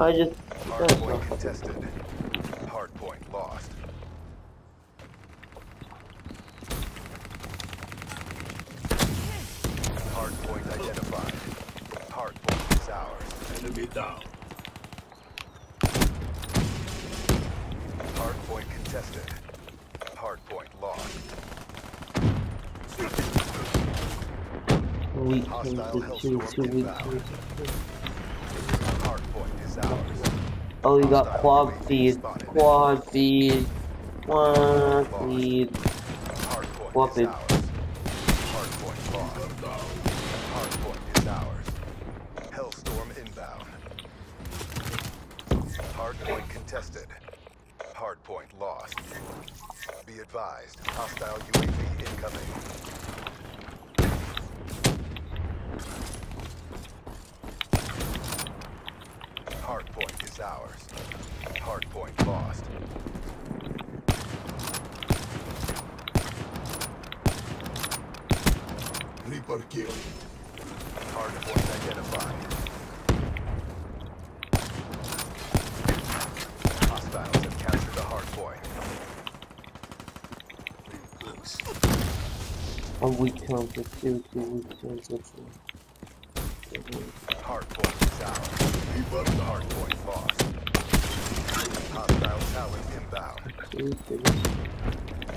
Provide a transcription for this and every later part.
I just. Hard That's point contested. Hard point lost. Hard point identified. Hard point is ours. Enemy down. Hard point contested. Hard point lost. weak Hostile points, two, two Hellstorm weak inbound. Oh, you got quad feed, quad feed, quad feed. Hard point What is the- Hard point lost. Hard point is ours. Hellstorm inbound. Hard point contested. Hard point lost. Be advised, hostile UAV incoming. Hard point is ours. Hard point lost. Reaper kill. Hard point identified. Hostiles have captured the hard point. Close. A weak point, two, two weak points, two. Hard point is ours. Reaper Hard down. point lost. Hostile Talon inbound. Two, two.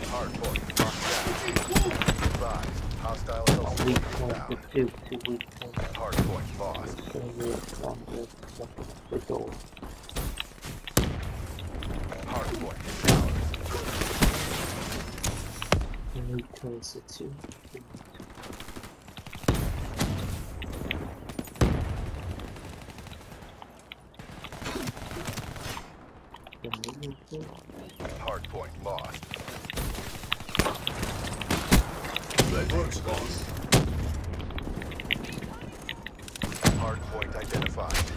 Hard point locked down. Advised. Hostile Weak inbound. points, two, two weak points. Hard point lost. The door. Hard point is ours. Weak points, Hard point lost. Networks lost. Hard point identified.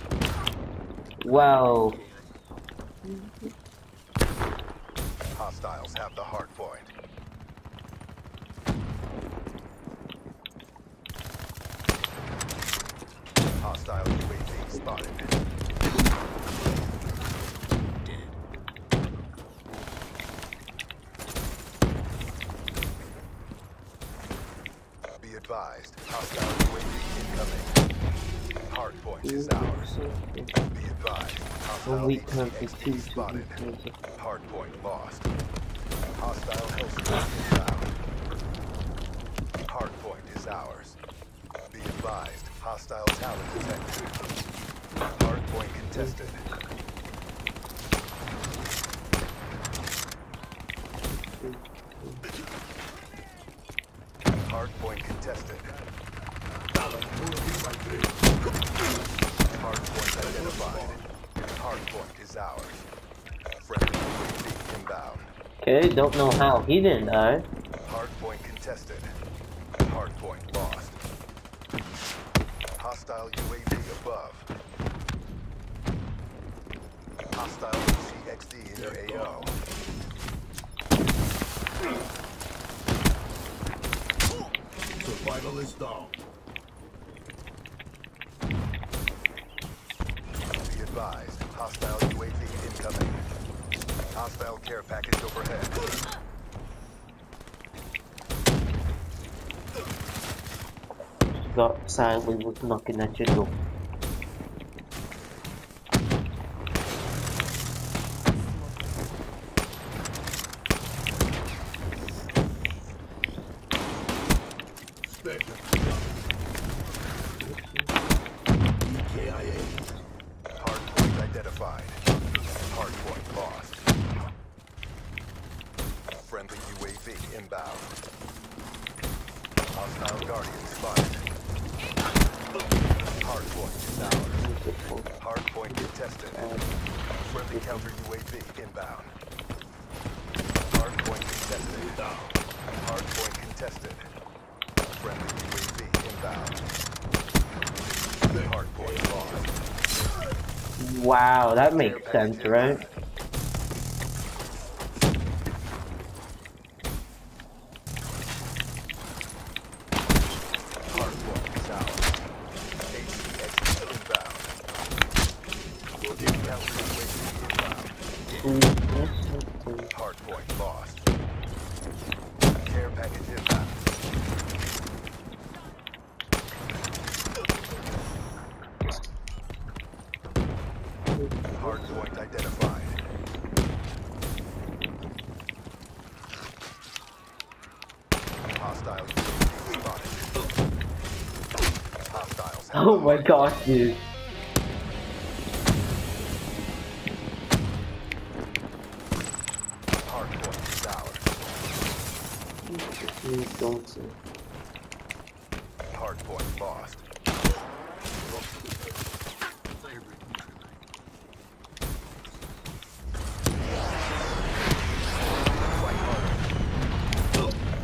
Wow. Hostiles have the hard point. Hostile UAV spotted. Be advised, hostile UAV incoming. Hard point is ours. Be advised, hostile HCXD spotted. weak points. Hard point lost. Hostile Hellstorm inbound. Hard point is ours. Be advised, hostile Talon detected. Hard point contested. Hard point contested. Talent moving by three. Hard point identified. Hard point is ours. Friendly inbound. Okay, don't know how he didn't die. Hard point contested. Hard point lost. Hostile UAV above. Hostile CXD in your AO. Survival is down. Be advised, hostile UAV incoming. Hostile care package overhead. Got silently was knocking at your door. Hostile Guardian spotted. Hard point is ours. Contested. Friendly counter UAV inbound. Hard point contested. Down. Hard point contested. Friendly UAV inbound. Hard point lost. Wow, that makes sense, right? Hard point is ours. HCXD inbound. sweet. Yes, something. Hardpoint lost. Care package inbound. Hardpoint identified. Hostile UAV spotted. Hostiles. have Oh my gosh, dude. Hardpoint is ours. Don't say. Hardpoint lost. Fight harder.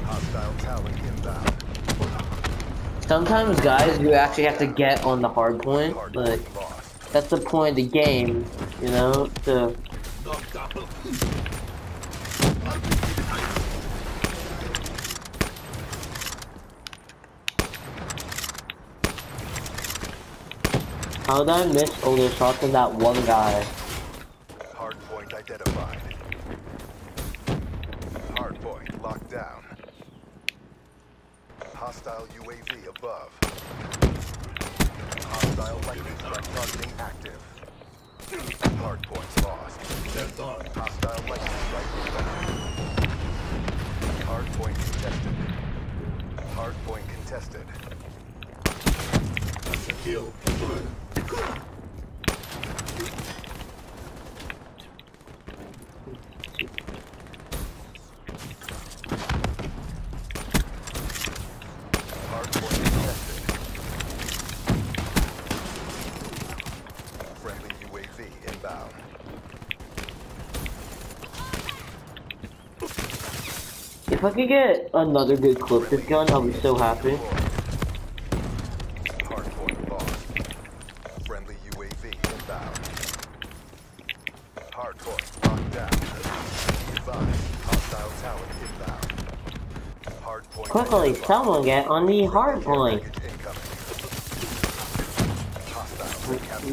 Hostile tower inbound. Sometimes, guys, you actually have to get on the hard point. Lost. that's the point of the game, you know? To how did I miss all shots of that one guy? Hardpoint identified. Hardpoint locked down. Hostile UAV above. Hostile lightning strike targeting active. Hardpoint lost. Left arm. Hostile lightning strike inbound. Hardpoint contested. Hardpoint contested. That's a kill. Good. Hardpoint contested. Friendly UAV inbound. If I could get another good clip this gun, I'll be so happy. Hardpoint lost. Friendly UAV inbound. Hardpoint locked down. Advised. Hostile tower inbound. Hardpoint. Quickly, someone get on the hard point. Capture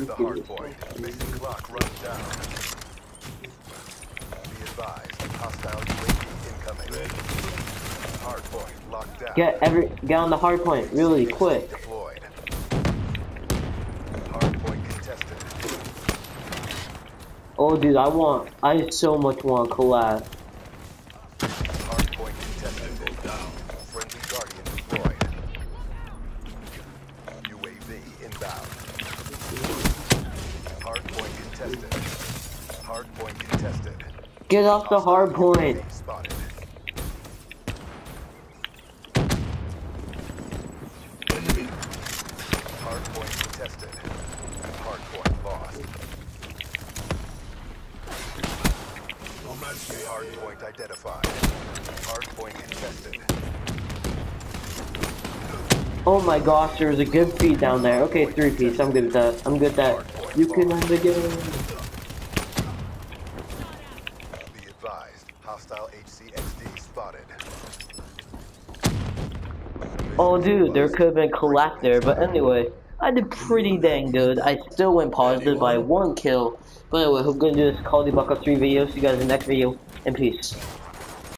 the hardpoint. Basic clock runs down. Be advised. Hostile UAV incoming. Hardpoint locked down. Get every get on the hard point really quick. Deployed. Hardpoint contested. Oh, dude, I want, I so much want collab. Hardpoint contested. Go down. Friendly Guardian deployed. UAV inbound. Hardpoint contested. Hardpoint contested. Get off the hard point. Spotted. Enemy. Hardpoint contested. Hardpoint lost. No match here. Hardpoint identified. Hardpoint. Oh my gosh, there's a good feed down there. Okay, three piece. I'm good with that. I'm good with that. You can end the game. Be advised. Hostile HCXD spotted. Oh, dude, there could have been collapse there, but anyway, I did pretty dang good. I still went positive by one kill. But anyway, hope you're gonna do this Call of Duty Black Ops 3 video. See you guys in the next video, and peace.